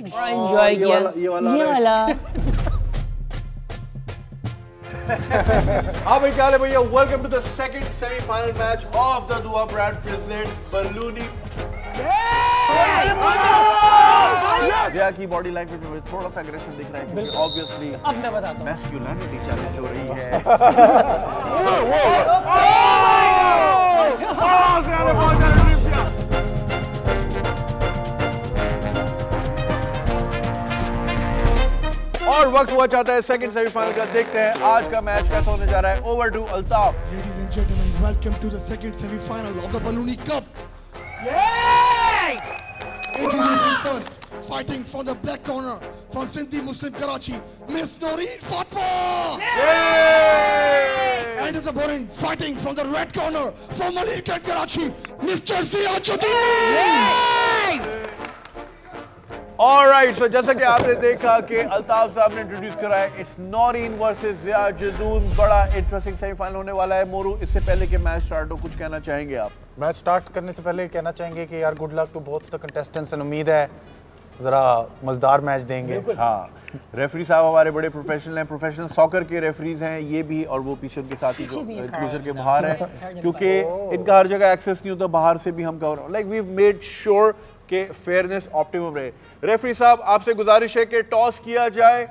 बड़ा एंजॉय किया वाला- ये वाला ये वाला हाँ भाई क्या है भैया welcome to the second semifinal match of the Dua brand present Balooni Jaya की बॉडी लैंग्वेज में थोड़ा सा एग्रेशन दिख रहा है क्योंकि ऑब्वियसली अब मैं बताता हूँ मैस्कुलिनिटी चैलेंज हो रही है और वक्त हुआ चाहता है सेकंड सेमीफाइनल का देखते हैं आज का मैच कैसा होने जा रहा है over to Altaf Ladies and gentlemen, welcome to the second semi-final of the Ballooni Cup. Introducing first, fighting from the black corner from Sindhi Muslim Karachi, Miss Noreen Fatma. And his opponent fighting from the red corner from Malikan Karachi, Mr. Siachuddin. Alright so जैसा कि आपने देखा कि अल्ताफ साहब ने introduce करा है it's नॉरिन versus जिया जदून बड़ा इंटरेस्टिंग सेमीफाइनल होने वाला है। मोरू, इससे पहले कि मैच स्टार्ट हो, कुछ कहना चाहेंगे आप? मैच स्टार्ट करने से पहले कहना चाहेंगे कि यार good luck to both the contestants and उम्मीद है ज़रा मज़ेदार मैच देंगे। हाँ रेफरी साहब हमारे बड़े प्रोफेशनल हैं प्रोफेशनल सॉकर के रेफरीज हैं ये भी और वो पीछे उनके साथ ही जो इंक्लूजर के बाहर हैं क्योंकि इनका हर जगह एक्सेस नहीं होता बाहर से भी हम cover like we made sure कि फेयरनेस ऑप्टिमम रहे। रेफरी साहब आपसे गुजारिश है कि टॉस किया जाए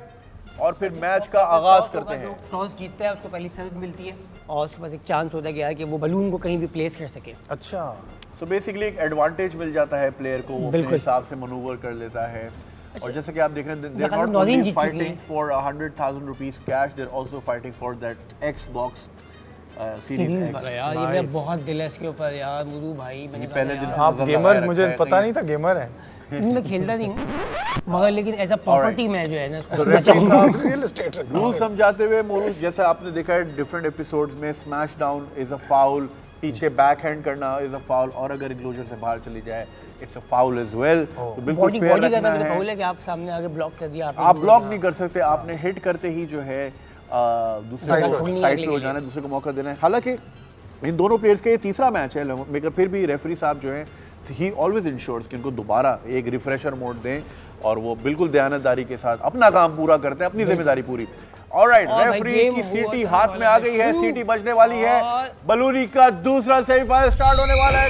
और फिर मैच का आगाज़ करते हैं। टॉस जीतता है उसको पहली सर्व मिलती है। और उसके पास एक चांस होता है कि यार कि वो बलून को कहीं भी प्लेस कर सके। अच्छा। सो बेसिकली एक एडवांटेज मिल जाता है प्लेयर को वो अपने बिल्कुल। हिसाब से मनूवर कर लेता है। और जैसे कि आप देख रहे हैं नॉट ओनली फाइटिंग हैं। For 100000 rupees cash they are also fighting for that Xbox series series यार ये मेरा बहुत दिल है इसके ऊपर यार मुरू भाई मैंने पहले दिन आप गेमर मुझे पता नहीं था गेमर है। मैं खेलता नहीं हूँ मगर लेकिन एज अ प्रॉपर्टी में जो है ना उसको रियल एस्टेट रूल समझाते हुए मोरू जैसे आपने देखा है डिफरेंट एपिसोड्स में smash down is a foul पीछे बैक हैंड करना इज़ अ फाउल और अगर इंक्लोजर से बाहर चली जाए it's a foul as well तो बिल्कुल फेयर रखना है फाउल है। कि आप सामने आगे ब्लॉक कर दिया आपने आप ब्लॉक नहीं कर सकते आपने हिट करते ही जो है दूसरे को है साइड पे हो जाना है दूसरे को मौका देना है। हालाँकि इन दोनों प्लेयर्स का ये तीसरा मैच है मगर फिर भी रेफरी साहब जो है ही ऑलवेज इंश्योर्स कि इनको दोबारा एक रिफ्रेशर मोड दें और वो बिल्कुल दयानतदारी के साथ अपना काम पूरा करते हैं अपनी ज़िम्मेदारी पूरी। और भाई रेफरी की सीटी हाथ में आ गई है सीटी बजने वाली है। बलूनी का दूसरा सेमीफाइनल स्टार्ट होने वाला है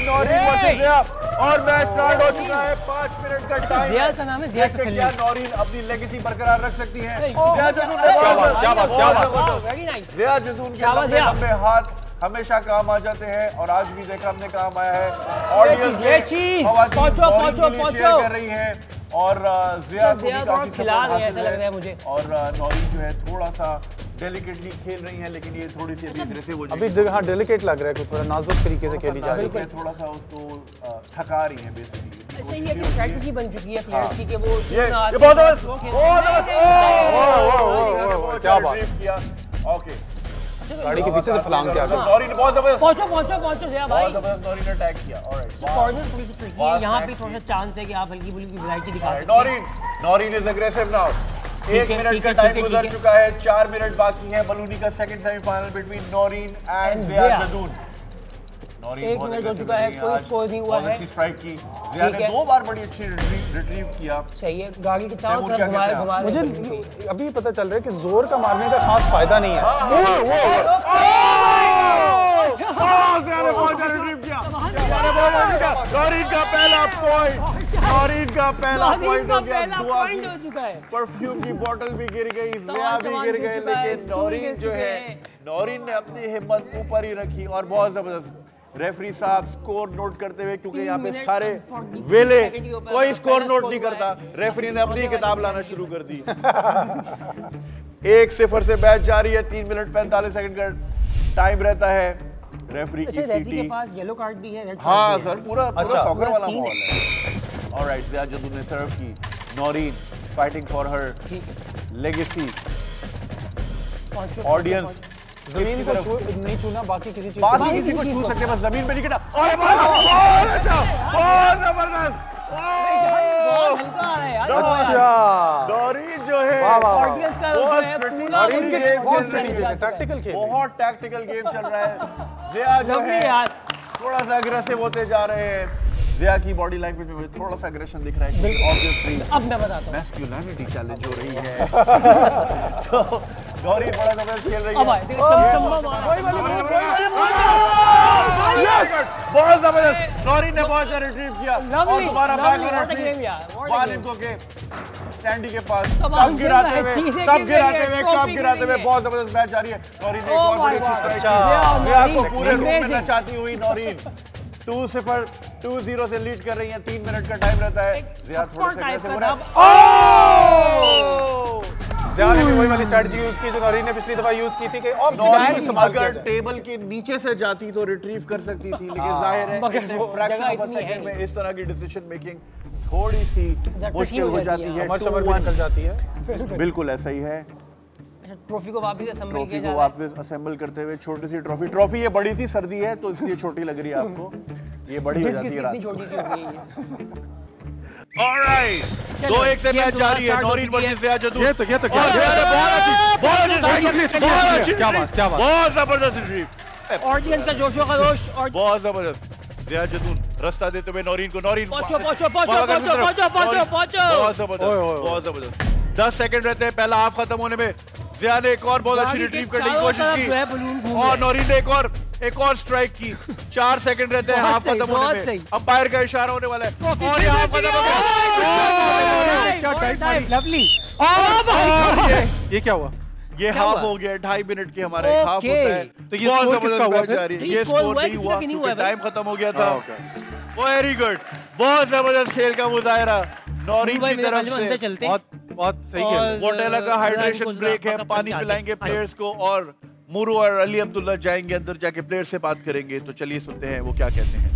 जिया और मैच स्टार्ट हो चुका है पाँच मिनट का टाइम जिया का नाम है जिया तसल्ली। नौरीन अपनी लेगेसी बरकरार रख सकती है। जिया जदून क्या बात, क्या बात, क्या बात, वेरी नाइस जिया जदून के लंबे लंबे हाथ हमेशा काम आ जाते हैं और आज भी देखा हमने काम आया है। ऑडियंस ये चीज़। पहुंचो, पहुंचो, पहुंचो। कर रही है। और अ, जिया को जिया काफ़ी खिला है, ऐसा लग रहा है मुझे। और अ, नौरीन जो है थोड़ा सा डेलिकेटली खेल रही है लेकिन ये थोड़ी सी अभी aggressive हो अभी हाँ डेलिकेट लग रहा है कुछ थोड़ा नाजुक तरीके से खेली जा रही है है थोड़ा सा उसको थका रही है बेसिकली अच्छा ये अपनी बन चुकी है प्लेयर्स की कि वो ये ये बहुत बहुत हैं। क्या अच्छा बात। ओके गाड़ी के पीछे से फलांग के आ गया नौरीन ने बहुत ज़बरदस्त। पहुंचो पहुंचो पहुंचो जया भाई। बहुत ज़बरदस्त नौरीन ने अटैक किया। ऑलराइट कॉर्नर थोड़ी सी ट्रिकी है यहाँ पे थोड़ा सा चांस है कि आप हल्की फुल्की वैरायटी दिखा सकते हैं। Naureen Naureen is aggressive now एक मिनट का टाइम गुजर चुका है चार मिनट बाकी है। बलूनी का second semifinal between Naureen and Zia. Jadoon एक मिनट हो चुका है, कोई score नहीं हुआ है। स्ट्राइक की। दो बार बड़ी अच्छी रिट्रीव किया सही है गाड़ी के चारों तरफ़ क्या घुमा घुमा मुझे अभी पता चल रहा है कि ज़ोर का मारने का खास फ़ायदा नहीं है। नौरीन का पहला पॉइंट नौरीन का पहला पॉइंट हो गया। दुआ हो चुका है। परफ्यूम की बोतल भी गिर गई जिया भी गिर गए लेकिन नौरीन जो है हैं। नौरीन ने अपनी हिम्मत ऊपर ही रखी और बहुत ज़बरदस्त रेफरी साहब स्कोर नोट करते हुए क्योंकि यहाँ पे सारे वेले कोई स्कोर नोट नहीं करता। रेफरी ने अपनी किताब लाना शुरू कर दी। एक सिफर से मैच जारी है तीन मिनट पैंतालीस सेकंड का टाइम रहता है। रेफरी अच्छा की रेफरी के पास येलो कार्ड भी है हाँ भी सर पूरा पूरा अच्छा। सॉकर वाला माहौल है। ऑलराइट जिया जदू ने सर्व की। Naureen fighting for her legacy audience ज़मीन को छू नहीं छूना बाकी किसी चीज़ बाकी किसी को छू सकते बस ज़मीन पे नहीं गिरना। अरे बहुत बहुत अच्छा बहुत ज़बरदस्त। बहुत हल्का है यार। अच्छा डोरी जो है। ऑडियंस का बहुत टैक्टिकल खेल बहुत टैक्टिकल गेम चल रहा है। जिया जो है यार। थोड़ा सा अग्रेसिव होते जा रहे हैं। जिया की बॉडी लैंग्वेज में मुझे थोड़ा सा एग्रेशन दिख रहा है ऑब्वियसली अब मैं बताता हूँ। मैस्कुलिनिटी चैलेंज हो रही है। तो गौरी बड़ा ज़बरदस्त खेल रही है। बहुत ज़बरदस्त। गौरी ने बहुत अच्छा रिट्रीव किया और दोबारा बैक वालिद को के स्टैंडी के पास। हम गिराते हुए खेल गिराते हुए कब गिराते हुए बहुत ज़बरदस्त मैच जारी है। नौरीन ने एक Oh और बड़ी अच्छा। स्ट्राइक की जिया को नौरीन, पूरे रूम में नचाती हुई नौरीन। टू सिफर टू ज़ीरो से लीड कर रही है। तीन मिनट का टाइम रहता है। थोड़ा सा टाइप aggressive का रहा ओह जिया ने भी वही वाली स्ट्रेटजी यूज़ की जो नौरीन ने पिछली दफ़ा यूज़ की थी कि ऑब्स्टिकल को इस्तेमाल किया जाए। टेबल के नीचे से जाती तो रिट्रीव कर सकती थी लेकिन ज़ाहिर है मगर इतने वो fraction जगह of a इतनी second में इस तरह की डिसीज़न मेकिंग थोड़ी सी मुश्किल जाती जाती समर समर 2-1 भी निकल जाती बिल्कुल ऐसा ही है। ट्रॉफी को वापस असेंबल ट्रॉफी किया को जा रहा है। वापस असेंबल करते हुए छोटी सी ट्रॉफी। ट्रॉफी ये बड़ी थी सर्दी है तो इसलिए छोटी लग रही है आपको। ये बड़ी हो जाती है रात छोटी सी हो गई है। ऑलराइट दो एक से मैच जारी है start हो नौरीन चुकी है। वर्सेस जिया जदू ये तो- ये तो क्या- ने बहुत अच्छी बहुत अच्छी क्या बात- क्या बात। बहुत ज़बरदस्त रिट्रीव ऑडियंस का जोशो खरोश और बहुत ज़बरदस्त। जिया जदून रास्ता देते हुए नौरीन को नौरीन पहुंचो, पहुंचो, पहुंचो, पहुंचो, पहुंचो, पहुंचो, बहुत ज़बरदस्त। बहुत ज़बरदस्त। सेकंड रहते हैं पहला हाफ़ खत्म होने में। जिया ने एक और बहुत अच्छी रिट्रीव करने की कोशिश है की और। नौरीन ने एक और एक और स्ट्राइक की। चार सेकंड रहते हैं हाफ़ खत्म होने में। अंपायर का इशारा होने वाला है। और यहाँ खत्म ज़ीरो। हो? गया क्या टाइट मारी। लवली ये ये क्या हुआ? ये हाफ़ हो गया ढाई मिनट के हमारे हाफ़. होता है। तो ये score किसका हुआ जा रही है। ये स्कोर नहीं हुआ है टाइम खत्म हो गया था। वेरी गुड बहुत ज़बरदस्त खेल का मुजाहरा। नौरीन भाई की तरफ़ से। बहुत बहुत सही और- खेल मोटेला का हाइड्रेशन ब्रेक है पानी पिलाएँगे प्लेयर्स को और मुरू और अली अब्दुल्ला जाएँगे अंदर जाके प्लेयर से बात करेंगे। तो चलिए सुनते हैं वो क्या कहते हैं।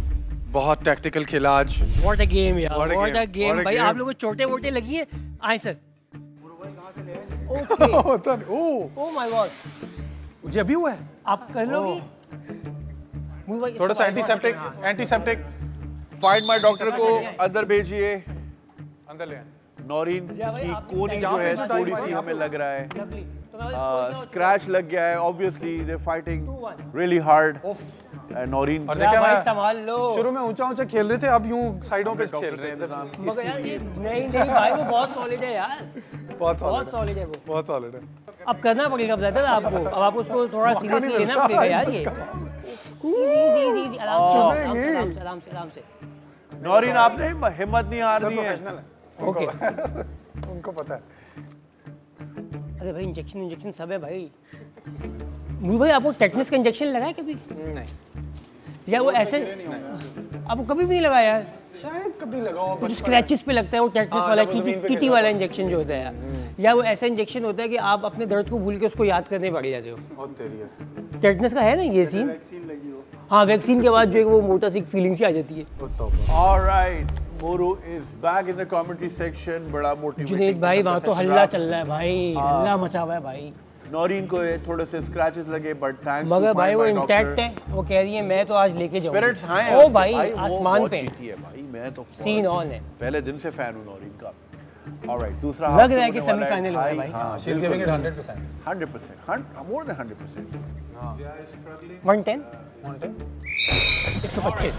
बहुत टैक्टिकल खेला आज। व्हाट अ गेम यार व्हाट अ गेम भाई। आप लोगों को चोटे वोटे लगी है? आए सर ओके होता ओह। ओ माय गॉड ये अभी हुआ है? आप कर लोगी? मुझे भाई थोड़ा सा एंटीसेप्टिक हाँ। एंटीसेप्टिक फाइंड माय डॉक्टर को अंदर भेजिए। अंदर ले आए। नौरीन की कोनी जो है थोड़ी सी हमें लग रहा है। तो स्क्रैच लग गया है obviously they fighting really hard Naureen और जिया देखा भाई मैं संभाल लो। शुरू में ऊँचा ऊँचा खेल रहे थे अब यूँ साइडों पे खेल रहे हैं मगर यार ये नहीं नहीं भाई वो बहुत सॉलिड है यार। बहुत बहुत सॉलिड है वो। बहुत सॉलिड है। अब करना पड़ेगा ब्रदर आपको अब आपको उसको थोड़ा सीरियसली लेना पड़ेगा यार ये। जी जी जी आराम से आराम से आराम से नौरीन आपने हिम्मत नहीं हारनी है। प्रोफेशनल है। ओके उनको पता है। अरे भाई इंजेक्शन इंजेक्शन सब है भाई। मुझे भाई आपको टेटनस का इंजेक्शन लगा है कभी? नहीं। या वो ऐसे आपको कभी भी नहीं लगा यार? शायद कभी लगाओ कुछ स्क्रैचेस पे लगता है वो टेटनस हाँ, वाला टीटी गिरता वाला इंजेक्शन जो होता है या वो ऐसा इंजेक्शन होता है कि आप अपने दर्द को भूल के उसको याद करने पड़ जाते हो। टेटनस का है ना ये सीन हाँ। वैक्सीन के बाद जो है वो मोटा सी फीलिंग सी आ जाती है। Alright Moru is back in the commentary section बड़ा मोटिवेटिंग जुनेद भाई वहाँ तो हल्ला चल रहा है भाई हल्ला मचा हुआ है भाई। नौरीन को थोड़े से स्क्रैचेस लगे बट थैंक्स मगर भाई वो इंटैक्ट है वो कह रही है मैं तो आज लेके स्पिरिट्स जाऊँगा हैं ओ भाई आसमान पे। जीती है भाई मैं तो सीन ऑन है। पहले दिन से फ़ैन हूँ नौरीन का। ऑलराइट दूसरा लग रहा है कि semi-final होगा भाई। हाँ she is giving it 100% 100% more than 100% one ten एक सौ पच्चीस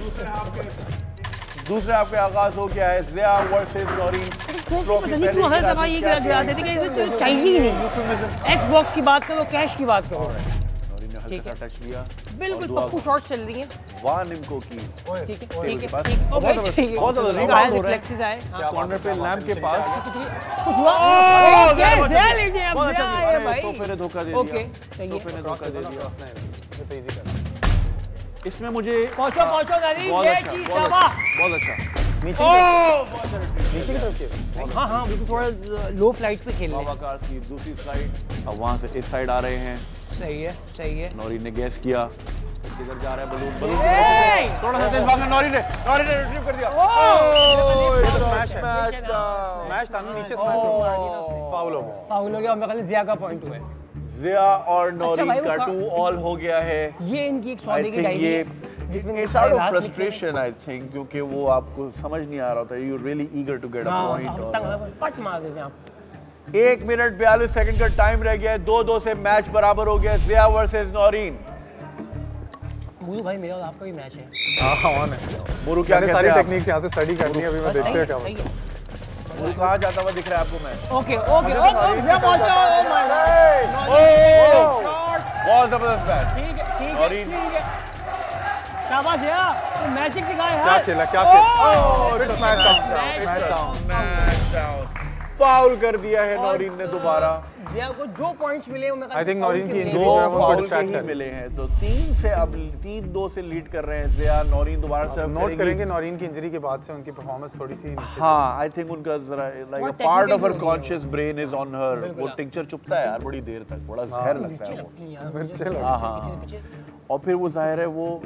दूसरे आपके आगाज़ हो गया है जिया वर्सेस नौरीन ट्रॉफी पता नहीं हर दफ़ा ये गिरा गिरा देते कि तो चाहिए ही नहीं। एक्स बॉक्स की बात करो कैश की बात करो। नौरीन ने हल्का सा टच लिया। बिल्कुल पप्पू शॉट्स चल रही हैं। वाह निम्को की। ठीक है ठीक है ठीक है बहुत ओके है। रिफ्लेक्सेस आए। हाँ, कॉर्नर पे लैम्प के पास। कुछ हुआ? ओके जय अच्छा। लीजिए। अब अच्छा भाई। तोफे ने धोखा दे दिया। तोफे है। ने धोखा दे दिया। ये तो इजी कर। इसमें मुझे पहुंचो पहुंचो नानी ये अच्छा चीज़ शाबाश। अच्छा बहुत अच्छा। नीचे नीचे की तरफ़ खेल हाँ हाँ बिल्कुल थोड़ा लो फ़्लाइट पे खेल रहे बाबा हैं दूसरी साइड अब वहाँ से इस साइड आ रहे हैं। सही है सही है। नौरी ने गैस किया। किधर जा रहा है बलून बलून थोड़ा सा तेज भागा नौरी ने नौरी ने रिट्रीव कर दिया। ओह! स्मैश स्मैश था स्मैश था नीचे स्मैश हो गया। फाउल हो गया। फाउल हो गया और मेरे ख्याल से जिया का पॉइंट हुआ है। जिया और नौरी भाई, वो का टू ऑल हो गया है। ये इनकी एक सौदे की डायरी है it's out of. Frustration I think क्योंकि वो आपको समझ नहीं आ रहा था you really eager to get a point हम तंग पट मार देते आप। एक मिनट बयालीस सेकंड का टाइम रह गया है दो दो से मैच बराबर हो गया जिया वर्सेस नौरीन। मुझे भाई मेरा और आपका भी मैच है। हाँ ऑन है मुरु क्या सारी टेक्निक्स यहाँ से स्टडी करनी है अभी मैं देखते हैं क्या होता है। मुरु कहाँ जाता हुआ दिख रहा है आपको मैं। Okay okay okay! गॉड बहुत ज़बरदस्त बैट। ठीक है ठीक है ठीक है। शाबाश या तो मैजिक दिखाया है। क्या खेला क्या खेला? मैच. मैच डाउन फाउल कर दिया है नौरीन ने दोबारा। को जो पॉइंट्स मिले उनमें I think नौरीन की injury जो है वो उनको फाउल के ही। मिले हैं। तो तीन से अब तीन दो से लीड कर रहे हैं जिया नौरीन दोबारा सर्व नोट करेंगे। नौरीन की इंजरी के बाद से उनकी परफॉर्मेंस थोड़ी सी नीचे हाँ आई थिंक उनका जरा like a part of her. Conscious brain is on her वो टिंचर चुपता है यार बड़ी देर तक बड़ा जहर लगता है वो। लगती है मिर्चे यार लग- हाँ हाँ और फिर वो ज़ाहिर है वो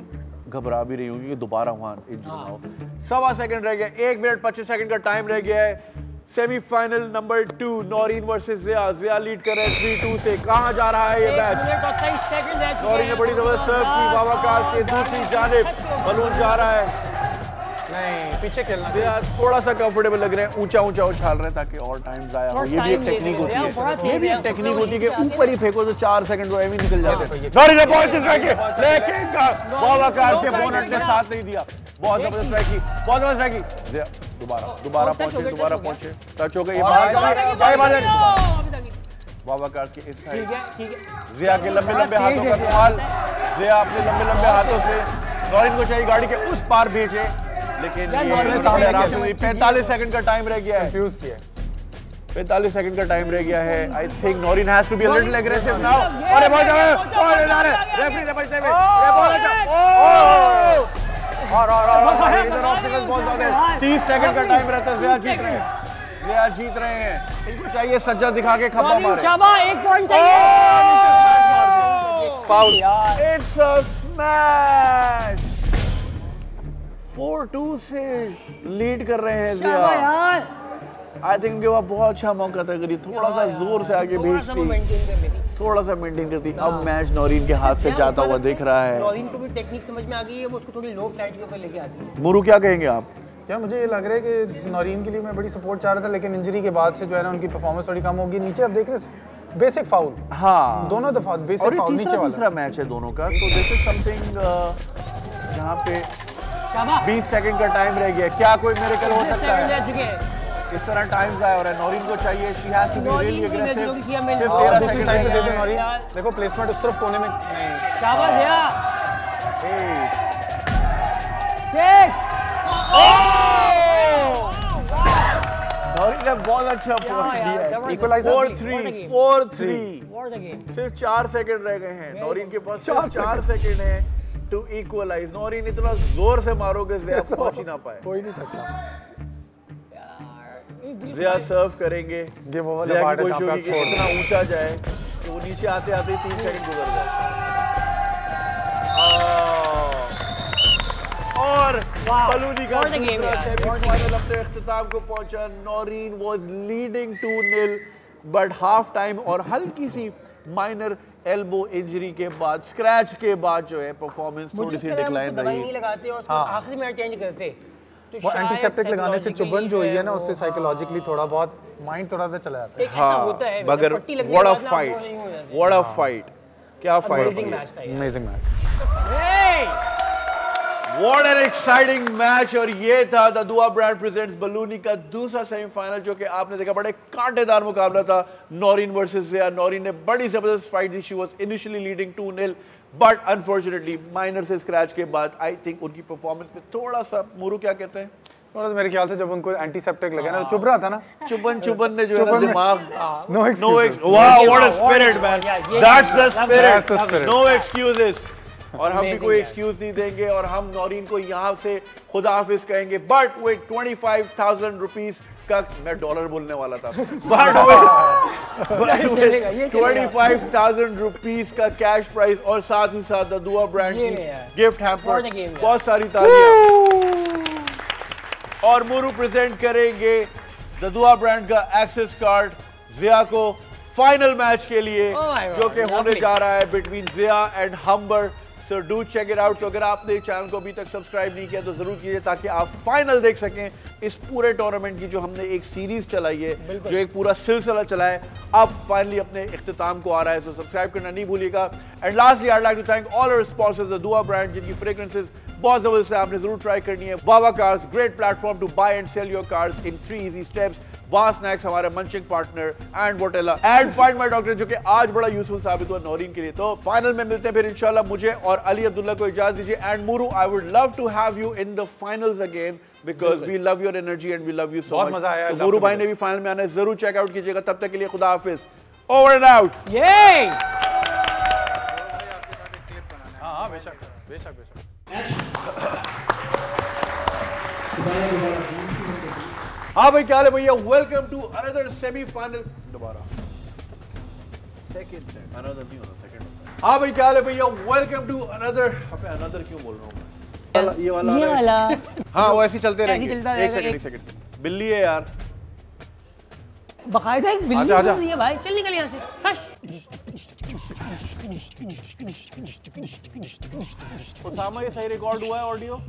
घबरा भी रही होंगी कि दोबारा वहाँ इंजरी ना हो। सवा सेकंड रह गया एक मिनट पच्चीस सेकंड का टाइम रह गया है। Semifinal number two Naureen versus Zia Zia lead कर रहे हैं थ्री टू से। कहाँ जा रहा है ये मैच मिनट और 23 सेकंड रह चुके नौरीन ने बड़ी ज़बरदस्त सर्व की बाबा काज के दूसरी जानिब। बलून जा रहा है। नहीं पीछे खेलना। जिया थोड़ा सा कंफर्टेबल लग रहे हैं ऊँचा ऊँचा उछाल रहे हैं ताकि और टाइम जाया हो। ये भी एक टेक्निक होती है। ये भी एक टेक्निक होती है कि ऊपर ही फेंको तो चार सेकंड तो एवं निकल जाते हैं। नौरीन ने पॉइंट रखे लेकिन बाबा काज के बोनट ने साथ नहीं दिया। बहुत ज़बरदस्त ट्राई की। बहुत ज़बरदस्त ट्राई की। दोबारा दोबारा पहुँचे दोबारा पहुँचे। टच हो गए जाए जाए ओ, अभी तक ही। बाबा काज के इस ठीक साइड है ठीक है। जिया के लंबे लंबे हाथों का है। कमाल जिया अपने लंबे लंबे हाथों से नौरीन को चाहिए गाड़ी के उस पार भेजे। लेकिन यार, ये नौरीन थोड़ी सामने आराम किया। से हुई। 45 सेकंड का टाइम रह गया है। कंफ्यूज किया। 45 सेकंड का टाइम रह गया है। I think Naureen has to be a little aggressive now अरे बहुत जाए जा रेफरी ने बचते हुए ये बॉल अच्छा और और और इधर ऑब्स्टिकल्स बहुत ज़्यादा है। 30 सेकंड का टाइम रहता है जिया जीत रहे हैं। जिया जीत रहे हैं। इनको चाहिए सज्जा दिखा के नौरीन मारे। शाबा एक पॉइंट चाहिए। फाउल इट्स अ स्मैश 4-2 से लीड कर रहे हैं जिया। यार। आई थिंक उनके पास बहुत अच्छा मौका था अगर ये थोड़ा सा ज़ोर से आगे भेजती थोड़ा सा मेंटेन करती। अब मैच नौरीन के हाथ से जाता हुआ दिख रहा है नौरीन को भी टेक्निक समझ में आ गई है वो उसको थोड़ी लो फ़्लाइट के ऊपर लेके आती है। मुरु क्या कहेंगे आप? क्या मुझे ये लग रहा है कि नौरीन के लिए मैं बड़ी सपोर्ट चाह रहा था लेकिन इंजरी के बाद से जो है ना उनकी परफॉर्मेंस थोड़ी कम होगी। नीचे अब देख रहे बेसिक फाउल हाँ। दोनों दफ़ा और बेसिक ये फाउल नीचे तीसरा वाला। तीसरा मैच है दोनों का तो दिस इज़ समथिंग जहाँ पे शाबा 20 सेकंड का टाइम रह गया क्या कोई मेरेकल हो सकता सेकंड है? रह चुके हैं। इस तरह टाइम जाया हो रहा है। नौरीन को चाहिए। She has to be really aggressive सिर्फ़ 13 सेकंड साइड पे दे दे नौरीन। देखो प्लेसमेंट उस तरफ़ कोने में नहीं। शाबाश या Eight. सिक्स नौरीन ने बहुत अच्छा क्या पॉइंट दिया है। What a game. सिर्फ़ चार सेकंड रह गए हैं। नौरीन के पास चार सिर्फ़ चार सेकंड है टू इक्वलाइज नौरीन इतना ज़ोर से मारोगे जिया पहुँच ही ना पाए। हो ही नहीं सकता। जिया सर्व करेंगे जिया की कोशिश है, होगी कि छोड़ दो। इतना ऊँचा जाए कि वो नीचे आते आते ही तीन सेकंड गुजर जाए और Wow. बलूनी का. सेमीफाइनल अपने इख्तिताम को पहुँचा Naureen was leading 2-0 but half time और हल्की सी माइनर एल्बो इंजरी के बाद स्क्रैच के बाद जो है परफॉर्मेंस थोड़ी सी डिक्लाइन दवाई नहीं रही लगाते और उसको हाँ। आखिरी में चेंज करते तो वो एंटीसेप्टिक लगाने से चुभन जो हुई है ना उससे हाँ, साइकोलॉजिकली थोड़ा बहुत माइंड थोड़ा सा चला जाता है। ऐसा होता है मगर व्हाट अ फाइट हो। व्हाट अ फाइट क्या फाइट Amazing match था यार amazing match! What an exciting match और ये था द दुआ ब्रांड प्रेजेंट्स बलूनी का दूसरा सेमीफाइनल जो कि आपने देखा बड़े कांटेदार मुकाबला था। नौरीन वर्सेस जिया नौरीन ने बड़ी ज़बरदस्त fight the. She was initially leading 2-0 but unfortunately minor से स्क्रैच के बाद आई थिंक उनकी परफॉर्मेंस पे थोड़ा सा मुरु क्या कहते हैं? थोड़ा सा मेरे ख्याल से जब उनको एंटीसेप्टिक लगा ना तो चुभ रहा था ना? चुबन चुबन ने जो है ना दिमाग नो एक्सक्यूजेस yeah, ये That's the cheese- spirit. That's the spirit. No excuses. और हम भी कोई एक्सक्यूज नहीं देंगे और हम नौरीन को यहाँ से खुदा हाफिज कहेंगे but with twenty five thousand rupees का मैं डॉलर बोलने वाला था। ट्वेंटी फाइव थाउज़ेंड रुपीज़ का कैश प्राइस और साथ ही साथ दुआ ब्रांड की गिफ्ट हैम्पर बहुत सारी और मुरु प्रेजेंट करेंगे द दुआ ब्रांड का एक्सेस कार्ड जिया को फाइनल मैच के लिए Oh जो कि होने जा रहा है between Zia and हम्बर so do check it out. तो अगर आपने चैनल को अभी तक सब्सक्राइब नहीं किया तो ज़रूर कीजिए ताकि आप फाइनल देख सकें इस पूरे टूर्नामेंट की जो हमने एक सीरीज़ चलाई है जो एक पूरा सिलसिला चला है। अब फाइनली अपने इख्तिताम को आ रहा है तो सब्सक्राइब करना नहीं भूलिएगा। And lastly I like to thank all our sponsors Dua brand जिनकी फ्रेग्रेंसेज बहुत ज़बरदस्त है आपने ज़रूर ट्राई करनी है। Vava cars great platform to buy and sell your cars in three easy steps वाह स्नैक्स हमारे munching partner and वोटेला and find my doctor जो कि आज बड़ा यूजफुल साबित हुआ नौरीन के लिए। तो फाइनल में मिलते हैं फिर इंशाल्लाह मुझे और अली अब्दुल्ला को इजाज़त दीजिए। And Moru I would love to have you in the finals again because we love your energy and we love you so much मज़ा आया, तो मुरू भाई ने भी फाइनल में आना है ज़रूर चेकआउट कीजिएगा। तब तक के लिए खुदा हाफिज। ओवर एंड आउट ये हाँ हाँ बेशक बेशक बेशक। हाँ भाई क्या है भैया? वेलकम टू अनदर सेमीफाइनल दोबारा। सेकंड सेट अनदर नहीं होता सेकंड हाँ। भाई क्या है भैया? वेलकम टू अनदर अबे अनदर क्यों बोल रहा हूँ? ये वाला ये है। वाला। हाँ वो ऐसे चलते रहेंगे। एक सेकंड एक सेकंड बिल्ली है यार। बकायदा एक बिल्ली आजा, आजा। है भाई। चल निकल यहाँ से। हश। ये सही रिकॉर्ड हुआ है ऑडियो